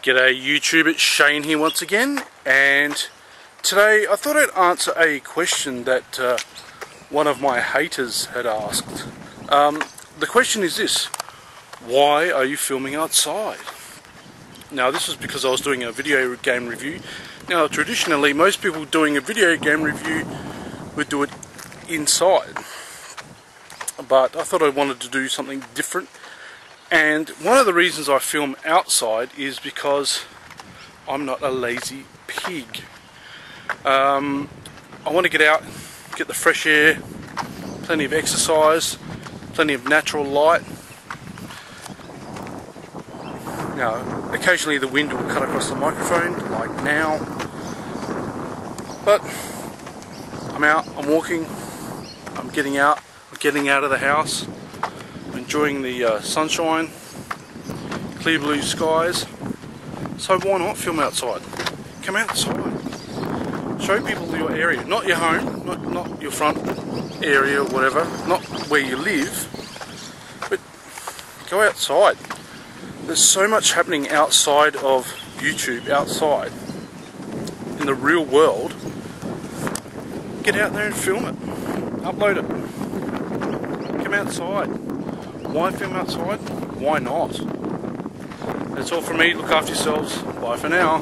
G'day YouTube, it's Shane here once again and today I thought I'd answer a question that uh, one of my haters had asked. Um, the question is this, why are you filming outside? Now this was because I was doing a video game review. Now traditionally most people doing a video game review would do it inside but I thought I wanted to do something different and one of the reasons I film outside is because I'm not a lazy pig. Um, I want to get out, get the fresh air, plenty of exercise, plenty of natural light. Now, occasionally the wind will cut across the microphone, like now. But I'm out, I'm walking, I'm getting out, I'm getting out of the house enjoying the uh, sunshine, clear blue skies. So why not film outside? Come outside. Show people your area, not your home, not, not your front area or whatever, not where you live, but go outside. There's so much happening outside of YouTube, outside, in the real world. Get out there and film it, upload it, come outside. Why film outside? Why not? That's all from me. Look after yourselves. Bye for now.